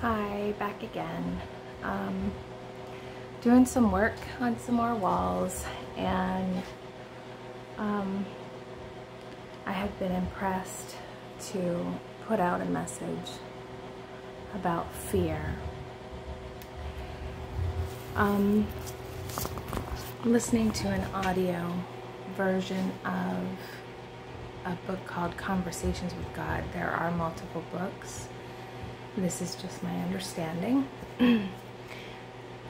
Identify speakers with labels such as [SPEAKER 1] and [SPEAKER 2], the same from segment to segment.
[SPEAKER 1] Hi, back again. Um, doing some work on some more walls and um, I have been impressed to put out a message about fear. Um, listening to an audio version of a book called Conversations with God. There are multiple books. This is just my understanding.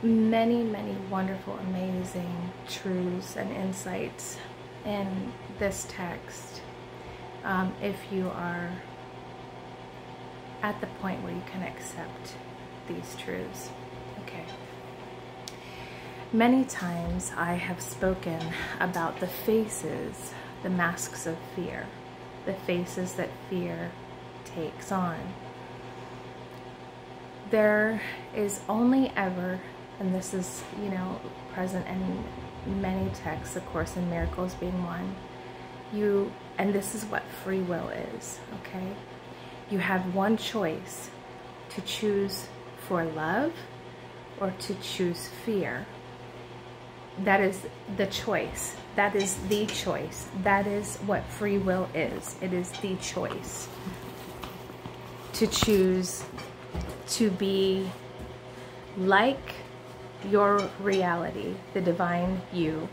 [SPEAKER 1] many, many wonderful, amazing truths and insights in this text. Um, if you are at the point where you can accept these truths. Okay. Many times I have spoken about the faces, the masks of fear, the faces that fear takes on. There is only ever, and this is, you know, present in many texts, of course, in Miracles being one, you, and this is what free will is, okay? You have one choice to choose for love or to choose fear that is the choice. That is the choice. That is what free will is. It is the choice to choose to be like your reality, the divine you,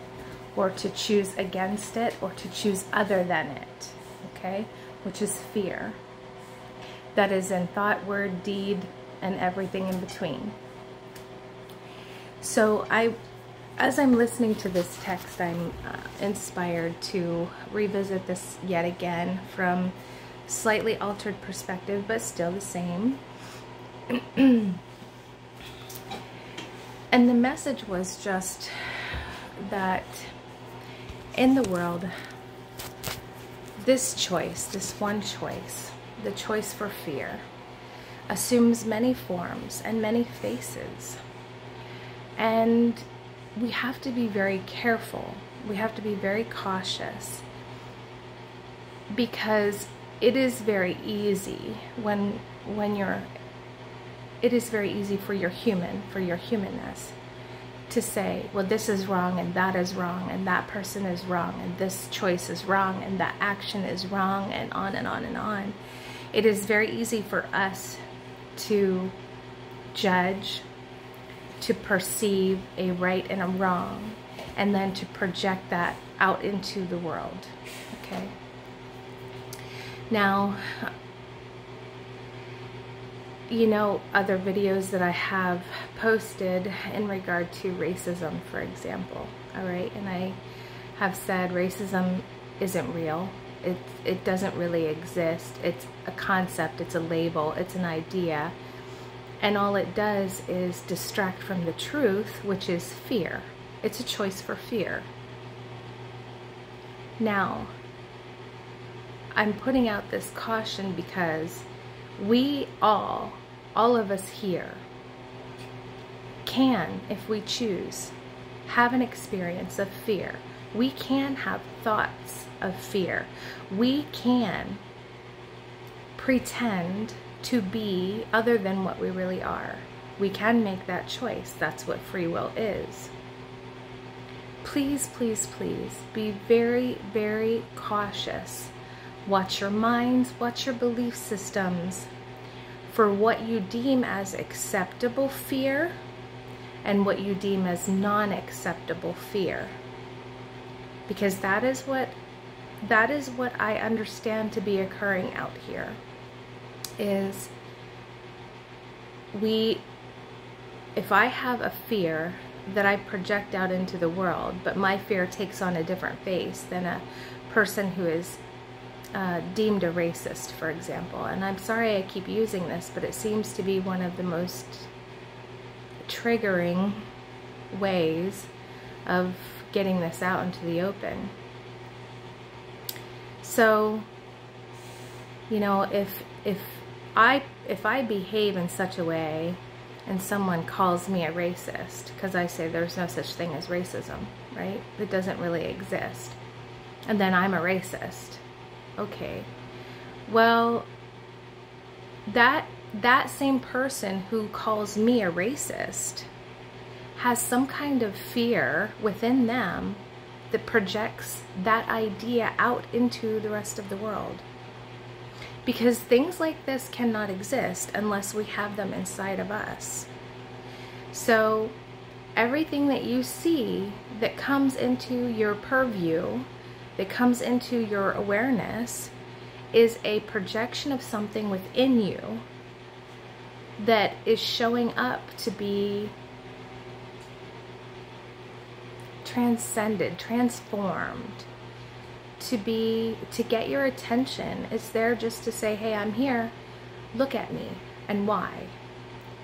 [SPEAKER 1] or to choose against it or to choose other than it, okay? Which is fear. That is in thought, word, deed, and everything in between. So I as I'm listening to this text, I'm uh, inspired to revisit this yet again from slightly altered perspective, but still the same. And the message was just that in the world, this choice, this one choice, the choice for fear, assumes many forms and many faces. And we have to be very careful. We have to be very cautious because it is very easy when when you're it is very easy for your human, for your humanness to say, well, this is wrong and that is wrong and that person is wrong and this choice is wrong and that action is wrong and on and on and on. It is very easy for us to judge to perceive a right and a wrong and then to project that out into the world. Okay. Now, you know, other videos that I have posted in regard to racism, for example. All right. And I have said racism isn't real. It, it doesn't really exist. It's a concept, it's a label, it's an idea and all it does is distract from the truth, which is fear. It's a choice for fear. Now, I'm putting out this caution because we all, all of us here, can, if we choose, have an experience of fear. We can have thoughts of fear. We can pretend to be other than what we really are. We can make that choice. That's what free will is. Please, please, please be very, very cautious. Watch your minds, watch your belief systems for what you deem as acceptable fear and what you deem as non-acceptable fear. Because that is what that is what I understand to be occurring out here is we, if I have a fear that I project out into the world, but my fear takes on a different face than a person who is uh, deemed a racist, for example. And I'm sorry I keep using this, but it seems to be one of the most triggering ways of getting this out into the open. So, you know, if if I if I behave in such a way and someone calls me a racist because I say there's no such thing as racism, right? It doesn't really exist. And then I'm a racist. Okay. Well, that that same person who calls me a racist has some kind of fear within them that projects that idea out into the rest of the world. Because things like this cannot exist unless we have them inside of us. So, everything that you see that comes into your purview, that comes into your awareness, is a projection of something within you that is showing up to be transcended, transformed, to be, to get your attention. It's there just to say, hey, I'm here, look at me, and why?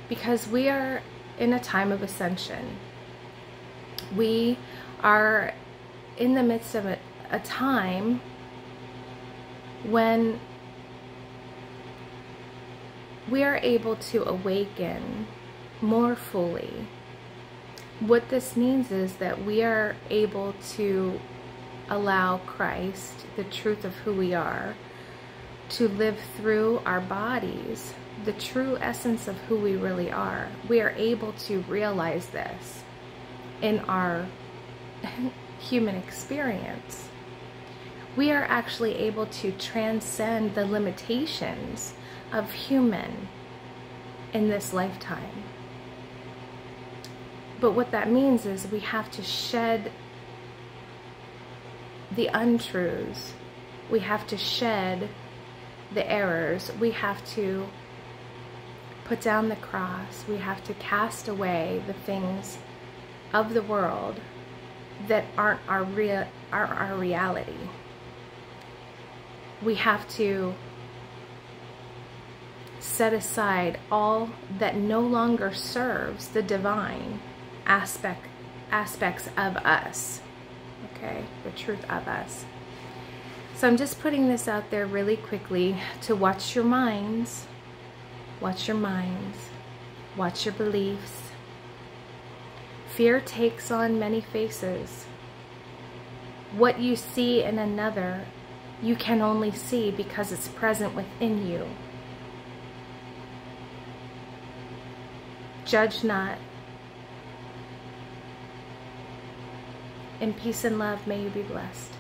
[SPEAKER 1] Because we are in a time of ascension. We are in the midst of a, a time when we are able to awaken more fully what this means is that we are able to allow Christ, the truth of who we are, to live through our bodies, the true essence of who we really are. We are able to realize this in our human experience. We are actually able to transcend the limitations of human in this lifetime. But what that means is we have to shed the untruths. We have to shed the errors. We have to put down the cross. We have to cast away the things of the world that aren't our real are our reality. We have to set aside all that no longer serves the divine aspect aspects of us. Okay, the truth of us. So I'm just putting this out there really quickly to watch your minds, watch your minds, watch your beliefs. Fear takes on many faces. What you see in another, you can only see because it's present within you. Judge not, In peace and love, may you be blessed.